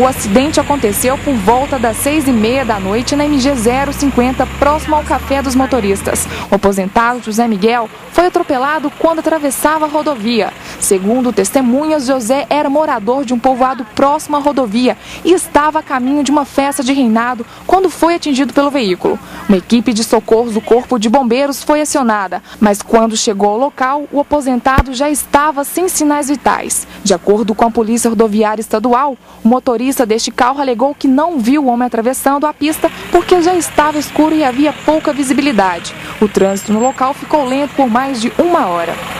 O acidente aconteceu por volta das seis e meia da noite na MG 050, próximo ao Café dos Motoristas. O aposentado José Miguel foi atropelado quando atravessava a rodovia. Segundo testemunhas, José era morador de um povoado próximo à rodovia e estava a caminho de uma festa de reinado quando foi atingido pelo veículo. Uma equipe de socorros do Corpo de Bombeiros foi acionada, mas quando chegou ao local, o aposentado já estava sem sinais vitais. De acordo com a Polícia Rodoviária Estadual, o motorista deste carro alegou que não viu o homem atravessando a pista porque já estava escuro e havia pouca visibilidade. O trânsito no local ficou lento por mais de uma hora.